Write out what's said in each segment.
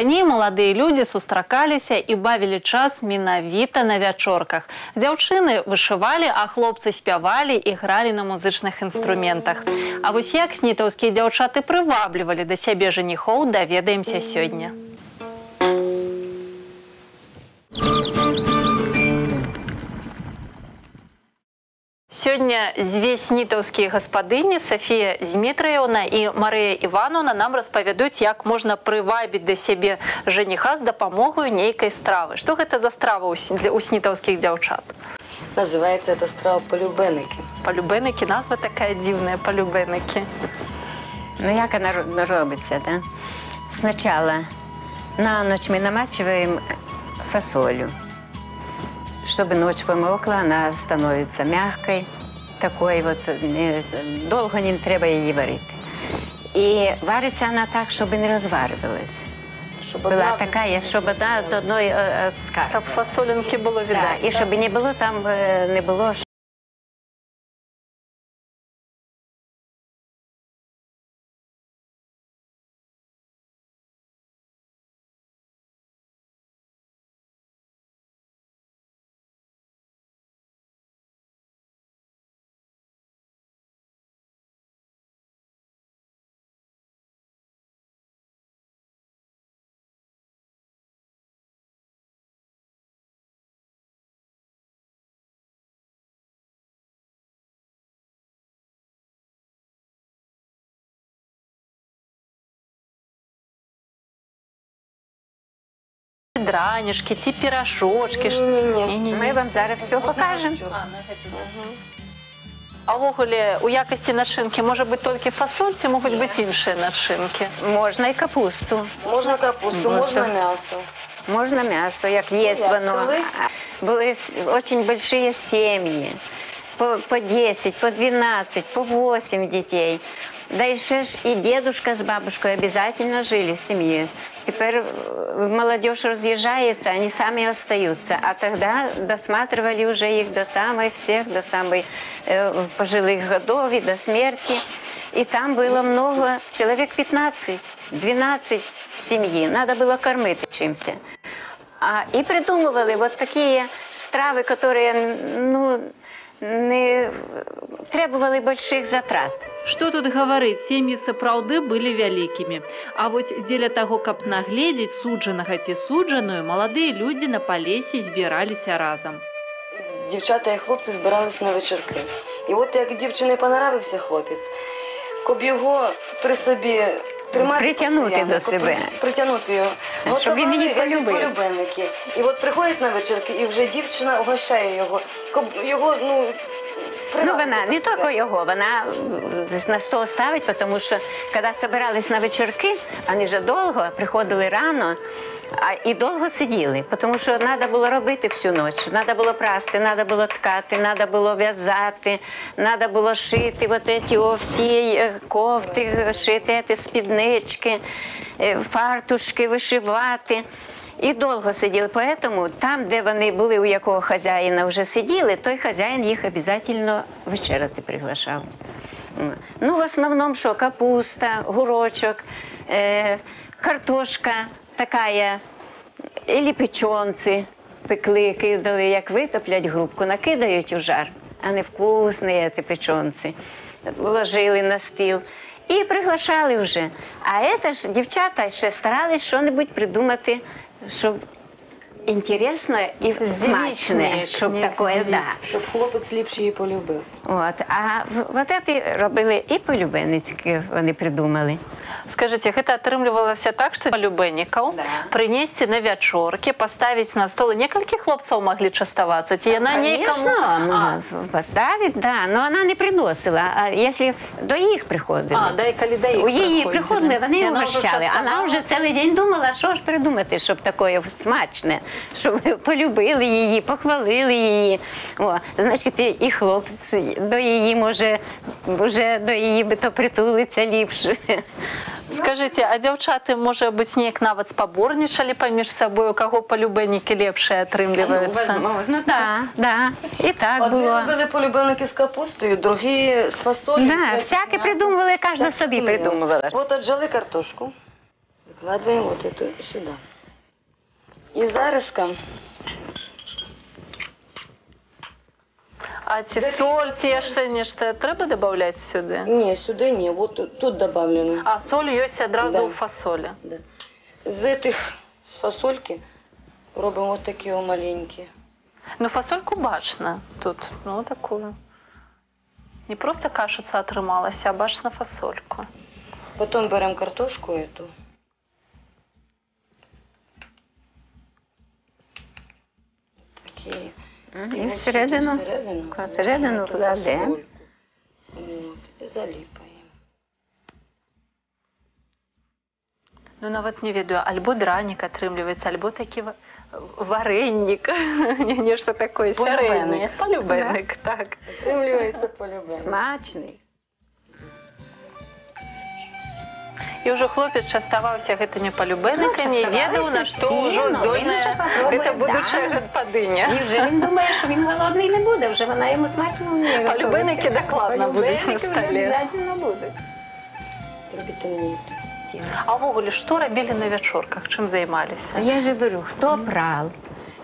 Раней маладыя людзі сустракаліся і бавілі час менавіта на вячорках. Дзяўчыны вышывалі, а хлопцы спявалі і гралі на музычных інструментах. А вось як снітаўскія дзяўчаты прываблівалі да сябе жаніхоў, даведаемся сёння. Сёння дзве снітаўскія гаспадыні Сафія Змітрыяўна і Марыя Івановна нам распавядуць, як можна прывабіць да сябе жаніха з дапамогаю нейкай стравы. Што гэта за страва ў сні- для- у снітаўскіх дзяўчат? Називається ця страва полюбеники. Палюбеники, назва такая дзіўная палюбеники. Ну, як вона ро- робиться, да? Сначала на ночь мы намачиваем фасолю. Чтобы ночь помокла, она становится мягкой, такой от не, довго не треба її варити. І вариться вона так, щоб не розварювалась. Щоб Була така, щоб одна до одної е, щоб скарби. Каб фасолінки було Да, віддати. і щоб не було там, е, не було Дранішки, ці пірашочки. Ні-ні-ні. Ми вам зараз все покажемо. А ввогуле у якості начинки може бути тільки фасоль, чи можуть бути інші начинки? Можна і капусту. Можна капусту, можна м'ясо. Можно мясо, як є воно. Були с- очень большие семьи. По, по 10, по 12, по 8 детей. Да и ще ж и дедушка с бабушкой обязательно жили в семье. Теперь э, молодежь разъезжается, они сами остаются. А тогда досматривали уже их до самой всех, до самой э, пожилых годов и до смерти. И там было много, человек 15, 12 семьи. Надо было кормить чимся. А, и придумывали вот такие стравы, которые ну, не требовали больших затрат. Што тут гаварыць, сем'і сапраўды былі вялікімі. А вось дзеля таго, каб нагледзець суджанага ці суджаную, маладыя людзі на палесе збіраліся разам. Дівчата і хлопці збирались на вечірки. І от як дівчині понравився хлопець, коб його при собі тримати Притягнути постійно, до коб себе. при- Притягнути його. Щоб він її Готували, як полюбив. полюбенники. І от приходять на вечірки, і вже дівчина угощає його. Коб його, ну, Ну, вона не тільки його, вона на стол ставить, тому що коли збирались на вечірки, вони вже довго приходили рано. А і довго сиділи, тому що треба було робити всю ніч. Треба було прасти, треба було ткати, треба було в'язати, треба було шити вот ці о, всі е, кофти, шити ці спіднички, е, фартушки, вишивати. І довго сиділи. Поэтому там, де вони були, у якого хазяїна вже сиділи, той хазяїн їх обов'язково вечеряти приглашав. Ну, в основному, що капуста, гурочок, е, картошка така, і печонці пекли, кидали, як витоплять грубку, накидають у жар, а не вкусні ці печонці. Ложили на стіл. І приглашали вже. А це ж дівчата ще старались щось придумати, щоб інтересно і смачне, Зелічне, щоб ні, таке, зелічне. да. Щоб хлопець ліпше її полюбив. От, а в- от це робили і полюбеницьки вони придумали. Скажыце, гэта атрымлівалася так, што палюбэннікаў Да. прынесці на вячоркі, паставіць на стол і некалькі хлопцаў маглі частавацца, ці яна нейкаму Конечно, А, ну, поставить, да, но вона не приносила. А якщо до їх приходили. а, да, і калі да іх У її прыходзілі. приходили, вони І вона вже угощали. Вона частувала. вже цілий день думала, що ж придумати, щоб таке смачне, щоб полюбили її, похвалили її. О, значить, і- і хлопці до її може, вже до її би то притулиться ліпше. Скажыце, а дзяўчаты можа быць неяк нават спаборнічалі паміж сабой, у каго палюбэннікі лепшыя атрымліваюцца. Ну да, да. І так Одні було. робили полюбеники з капустою, другі з фасолью. Да, треті з всяке м'ясом. придумували, кожна Всяке собі придумали. придумувала. От отжали картошку. Вкладываем вот эту сюда. И зариском А ці соль, ці яшчэ нешта трэба дабаўляць сюды? Не, сюда не, вот тут, тут добавлено. А соль ёсць адразу Да. ў фасолі. Да. З этих, з фасольки робимо вот такі о маленькі. Ну, фасольку бачна тут, ну, такую. Не просто кашица атрымалася, а бачна фасольку. Потім беремо картошку эту. Такі. І всередину. Всередину. всередину Эту кладемо. фасольку. От, і заліпаємо. Ну, нават не ведаю, альбо дранік атрымліваецца, альбо такі ва- варэннік, нешта такое Полюбеник. сярэдняе. Полюбеник, так. Отримлюється по-любому. Смачний. І ўжо хлопец частаваўся гэтымі палюбэнікамі, Ну, ведаў, на частавалися што всі, ўжо ну, він здольная уже попробує, гэта будучая да. гаспадыня. І вже він думає, що він голодний не буде, вже вона йому смачно вміє. Полюбеники готувати. докладно будуть на Полюбеники вже столі. обов'язково будуть. Зробити мені. А ўвогуле, што рабілі на вячорках, чым займаліся? Я же говорю, хто прал,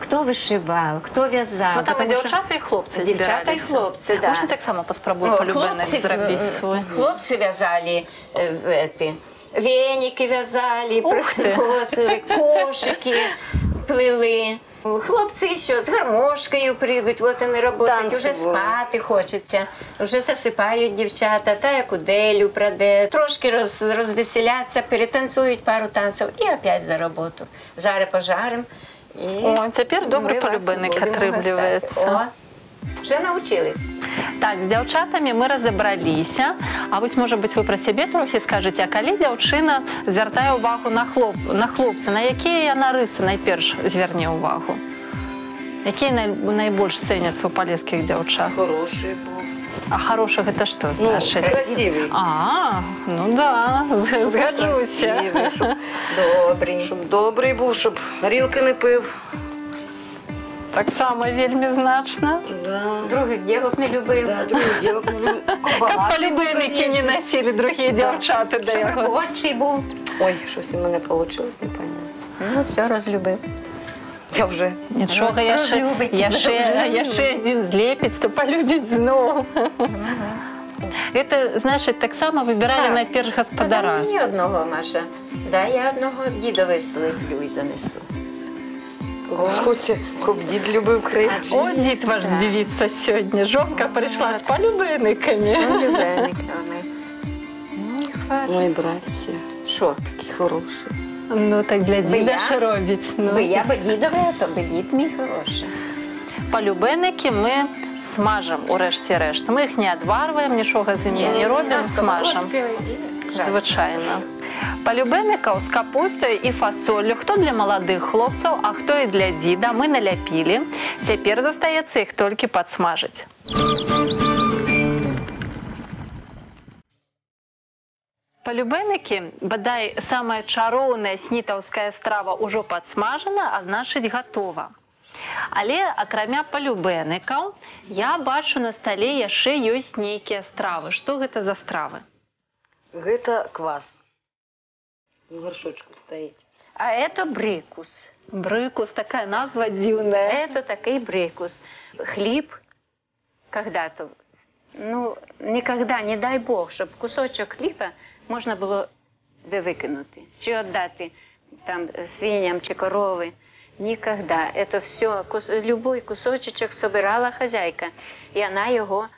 хто вишивав, хто в'язав. Ну там і Потому що- дзяўчаты і хлопцы Дівчата і збіраліся. хлопці, да. Можна таксама паспрабуй О, полюбеник хлопці, зрабіць м, свой. Хлопці в'язали е, в эти, веники в'язали, Ух кошики плели. Хлопці що з гармошкою прийдуть, от вони працюють, вже спати хочеться, вже засипають дівчата, та як уделю праде, трошки роз, розвеселяться, перетанцюють пару танців і опять за роботу. Зараз пожарим. І О, цяпер добрий ми вас полюбеник будемо атрымліваецца. гостати. О, Вже навчились. Так, з дзяўчатамі мы разабраліся. А вось можа быць вы пра сябе трохі скажаце, а калі дзяўчына звяртае ўвагу на хлоп на хлопца, на якія яна рысы найперш зверне ўвагу? Якія най, найбольш цэняцца ў палескіх дзяўчат? Хороший був. А хорошых гэта што Ну, значыць? красивий. А, ну да, з- згаджуся. Красивий, щоб, Добрий. щоб добрий був, щоб горілки не пив. Таксама вельмі значна. Да. Других дівок не любив. Да, других дівок не любив. Був, полюбеники не носили другі дівчата до Щоб його. робочий був. Ой, щось у мене вийшло, непонятно. Ну, все розлюбив. Я вже. Нічого, я ще, розлюбить я ще, я ще один злепець, то полюбить знову. Это, знаєш, так само вибирали Так. найперш Подай господара. мені одного, Маша. Дай я одного дідової слиплю і занесу. Хоче, щоб дід любив крепче. О, дід ваш Так. сьогодні. Жонка прийшла з. Ну, і хватить. Ой, братці, Що? який хороший. Ну так для діда що робить. Ну. Би я би дідове, то би дід мій хороший. Полюбеники ми смажемо урешті решт. Ми їх не відварюємо, нічого з ними не робимо, смажемо. Звичайно. Полюбеників з капустою і фасолью. Хто для молодих хлопців, а хто і для діда. Ми наляпили. Тепер застається їх тільки підсмажити. Полюбеники, бадай самая чароўная снітаўская страва ўжо падсмажана, а значыць гатова. Але акрамя палюбеныкаў я бачу на стале яшчэ ёсць нейкія стравы. Што гэта за стравы? Гэта квас. У горшочку стоїть. А это брикус. Брыкус, такая назва дзіўная. Это такий брикус. Хліб когда-то, ну, никогда, не дай Бог, щоб кусочок хліба можна було де викинути. Чи віддати там свиням чи корови. Никогда. Это все, кус, любой кусочек собирала хозяйка, и она его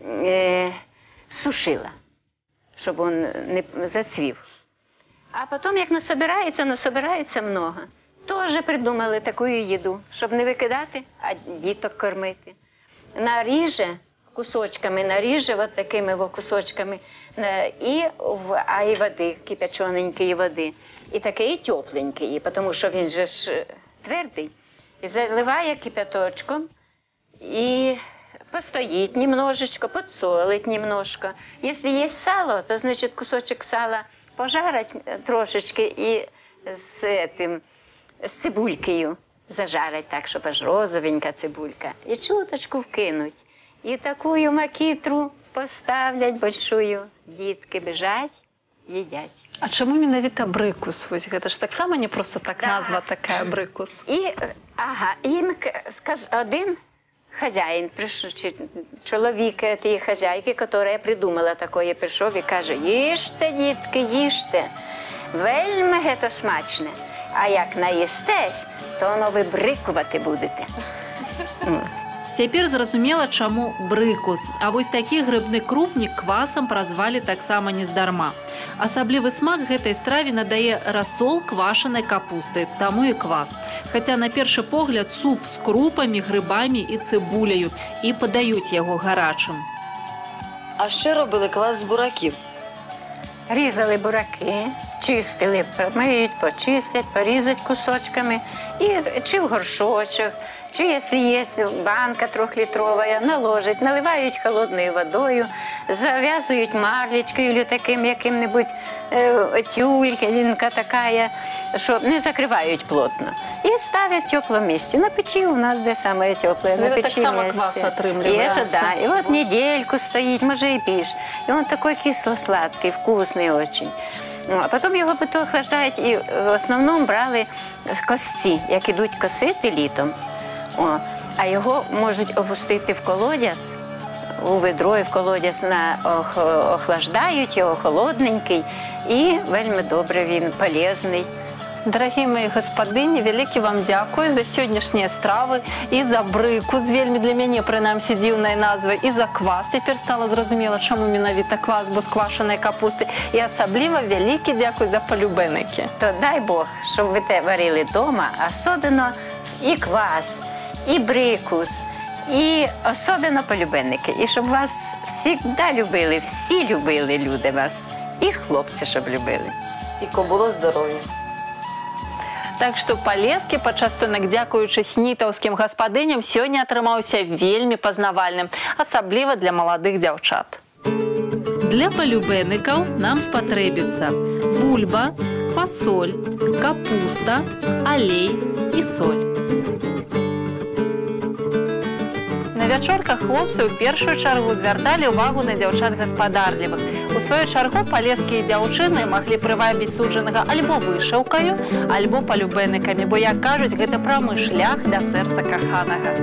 э, сушила, щоб он не зацвів. А потім, як насобирається, насобирається много. Теж придумали таку їду, щоб не викидати, а діток кормити. Наріже кусочками, наріже от такими кусочками, е, і в а і води, кипячоненької води. І такої тепленької, тому що він же ж е, твердий. І заливає кипяточком і постоїть немножечко, подсолить немножко. Якщо є сало, то значить кусочок сала пожарить е, трошечки і з этим, з цибулькою зажарить так, щоб аж розовенька цибулька. І чуточку вкинуть. І таку макітру поставлять большую. Дітки біжать їдять. А чому менавіта брыкус? Вось гэта ж таксама не просто так Да. назва такая брыкус. І е, ага, їм к- прийшов, чи чоловік тієї хазяйки, яка придумала такое, прийшов і каже: їжте, дітки, їжте, вельми гето смачне. А як наїстесь, то воно вибрикувати будете. М. Цяпер зразумела, чаму брыкус. А вось такі грыбны крупнік квасам празвалі таксама нездарма. Асаблівы смак гэтай страве надае расол квашанай капусты, таму і квас. Хаця на першы погляд суп з крупамі, грыбамі і цыбуляю і падаюць яго гарачым. А ще робили квас з бураків. Різали бураки, чистили, помиють, почистять, порізать кусочками. І чи в горшочок, чи якщо є банка трьохлітрова, наложать, наливають холодною водою, зав'язують марлечкою или таким яким-небудь е, тюлька така, щоб не закривають плотно. І ставлять в теплому місці. На печі у нас де саме тепле, Ну, на і так само квас І це да. І от недельку стоїть, може і більше. І він такий кисло-сладкий, вкусний очень. Ну, А потім його охлаждають і в основному брали косці, як ідуть косити літом. О, а його можуть опустити в колодязь, у ведро і в колодязь на охлаждають його холодненький і вельми добре він полезний. Дарагія мої гаспадыні, вялікі вам дзякуй за сённяшнія стравы і за брыку з вельмі для мяне прынамсі дзіўнай назвай і за квас. Цяпер стала зразумела, чаму менавіта квас бо з квашанай капусты і асабліва вялікі дзякуй за палюбенікі. То дай Бог, щоб ви те варили вдома, особливо і квас, і брикус, і особливо полюбенники. І щоб вас завжди любили, всі любили люди вас, і хлопці, щоб любили. І було здоров'я. Так што палескі пачастунак дзякуючы снітаўскім гаспадыням сёння атрымаўся вельмі пазнавальным, асабліва для маладых дзяўчат. Для палюбеныкаў нам спатрэбіцца бульба, фасоль, капуста, алей і соль. На вячорках хлопцы ў першую чаргу звярталі ўвагу на дзяўчат гаспадарлівых. У сваю чаргу палескія дзяўчыны маглі прывабіць суджанага альбо вышыўкаю, альбо палюбеныкамі, бо як кажуць, гэта прамы шлях да сэрца каханага.